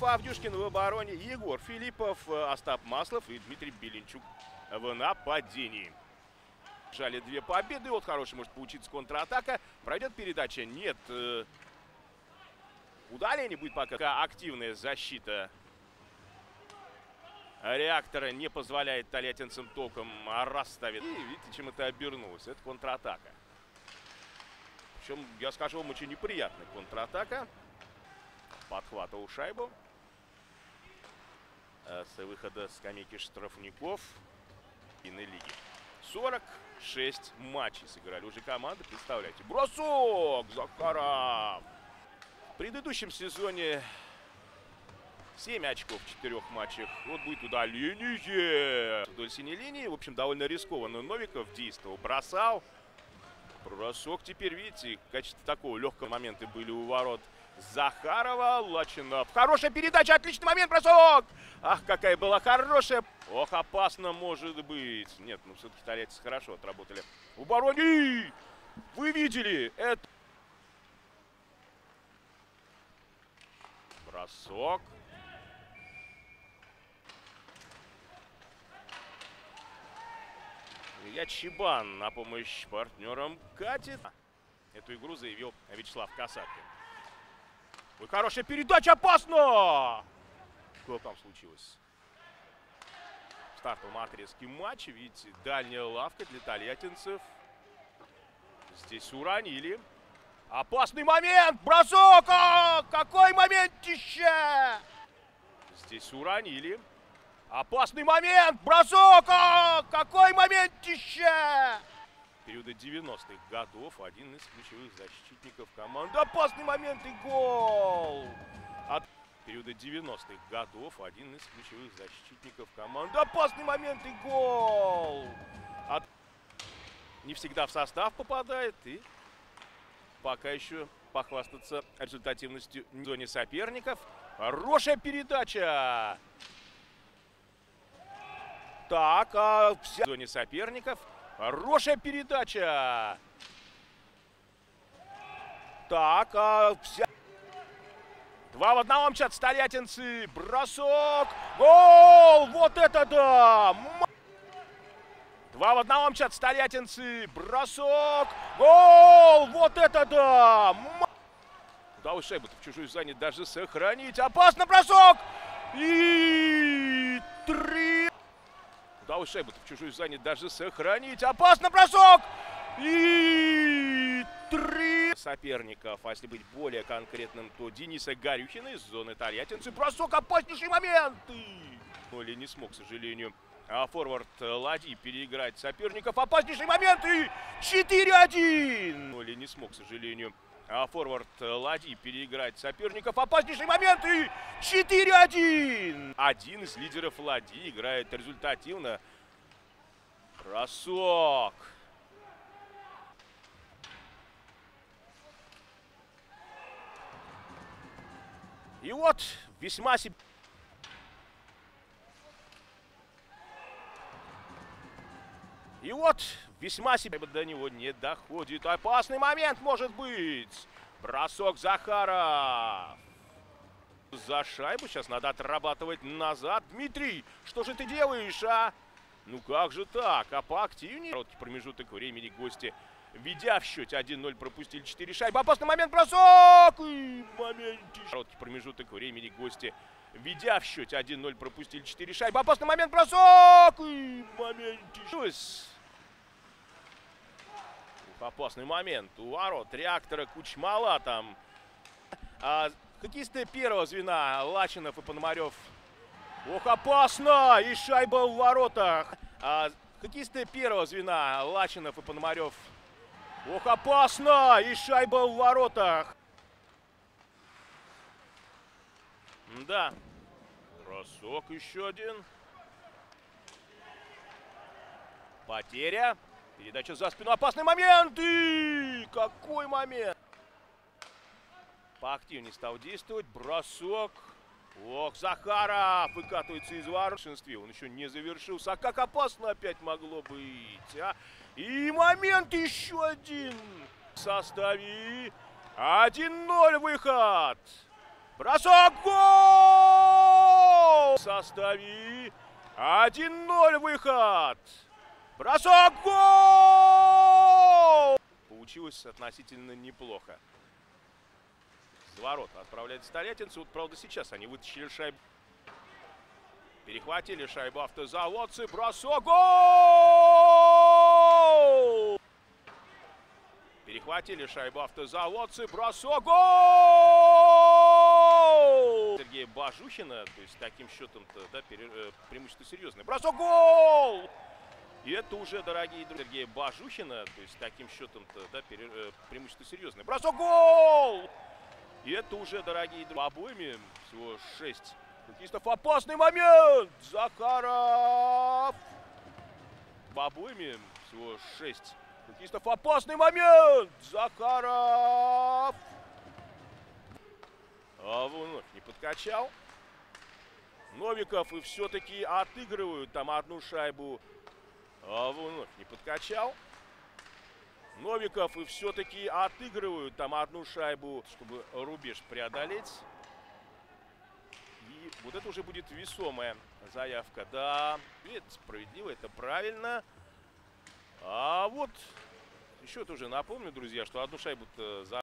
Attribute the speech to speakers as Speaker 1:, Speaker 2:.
Speaker 1: Авдюшкин в обороне, Егор Филиппов, э, Остап Маслов и Дмитрий Беленчук в нападении. Жали две победы. Вот хороший может получиться контратака. Пройдет передача? Нет. Э, удаление будет пока. Активная защита реактора не позволяет тольяттинцам толком расставить. И видите, чем это обернулось. Это контратака. Причем, я скажу вам, очень неприятная контратака. Подхватывал шайбу. Э, с выхода скамейки штрафников. И на лиге. 46 матчей сыграли уже команды. Представляете, бросок Захаров. В предыдущем сезоне 7 очков в 4 матчах. Вот будет удаление вдоль синей линии. В общем, довольно рискованно Новиков действовал. Бросал. Бросок теперь, видите, в качестве такого легкого момента были у ворот Захарова. Лачинов. Хорошая передача, отличный момент, бросок! Ах, какая была хорошая. Ох, опасно может быть. Нет, ну все-таки итальянцы хорошо отработали. В обороне! Вы видели? Это... Бросок. Илья Чебан на помощь партнерам катит. Эту игру заявил Вячеслав Касаткин. Ой, хорошая передача, опасно! Что там случилось? В стартовом отрезке матча, видите, дальняя лавка для тольяттинцев. Здесь уронили. Опасный момент! Бросок! О, какой моментище! Здесь уронили. Опасный момент! Бросок! О, какой моментище! Периода 90-х годов один из ключевых защитников команды. Опасный момент и гол! От периода 90-х годов один из ключевых защитников команды. Опасный момент и гол! От... Не всегда в состав попадает и пока еще похвастаться результативностью в зоне соперников. Хорошая передача! Так, а в зоне соперников. Хорошая передача! Так, а вся... Два в одного мчат столятинцы. Бросок. Гол! Вот это да! Два в одного мчат столятинцы. Бросок. Гол! Вот это да! Удалось шайбу в чужую занят даже сохранить. Опасно бросок! И три. Удалось шайбу в чужую занят даже сохранить. Опасно бросок! И три соперников. А если быть более конкретным, то Дениса Гарюхина из зоны Тольяттинцы. Бросок, опаснейший момент! Ну или не смог, к сожалению, а форвард Лади переиграть соперников. Опаснейший момент и 4-1! Ну или не смог, к сожалению, а форвард Лади переиграть соперников. Опаснейший момент и 4-1! Один из лидеров Лади играет результативно. Бросок! И вот весьма себе... И вот весьма себе до него не доходит. Опасный момент может быть. Бросок Захаров. За шайбу сейчас надо отрабатывать назад. Дмитрий, что же ты делаешь, а? Ну как же так? А поактивнее. Короткий промежуток времени гости. Ведя в счете 1-0, пропустили 4 шайбы. Опасный момент, бросок! И моменте. Короткий промежуток времени гости. Ведя в счете 1-0, пропустили 4 шайбы. Опасный момент, бросок! И моменте. Опасный момент у ворот реактора Кучмала там. А, хоккеисты первого звена Лачинов и Пономарев. Ох, опасно! И шайба в воротах. А, хоккеисты первого звена Лачинов и Пономарев. Ох, опасно! И шайба в воротах. Да. Бросок еще один. Потеря. Передача за спину. Опасный момент. И какой момент. Поактивнее стал действовать. Бросок. Ох, Захаров выкатывается из воршинстве. Он еще не завершился. А как опасно опять могло быть, а? И момент еще один в составе. 1-0 выход. Бросок! Гол! В составе 1-0 выход. Бросок! Гол! Получилось относительно неплохо. С ворот отправляет Столетинцы. Вот, правда, сейчас они вытащили шайбу. Перехватили шайбу автозаводцы. Бросок! Гол! Перехватили шайбу автозаводцы. Бросок! Гол! Сергея Бажухина. То есть таким счетом-то, да, пере, э, преимущество серьезное. Бросок! Гол! И это уже, дорогие друзья, Сергея Бажухина. То есть таким счетом-то, да, пере, э, преимущество серьезное. Бросок! Гол! И это уже, дорогие друзья, обоими всего 6 хоккеистов. Опасный момент! Захаров! Обоими всего 6 хоккеистов. Опасный момент! Захаров! А вновь не подкачал. Новиков и все-таки отыгрывают там одну шайбу. А вновь не подкачал. Новиков и все-таки отыгрывают там одну шайбу, чтобы рубеж преодолеть. И вот это уже будет весомая заявка. Да, это справедливо, это правильно. А вот еще тоже напомню, друзья, что одну шайбу за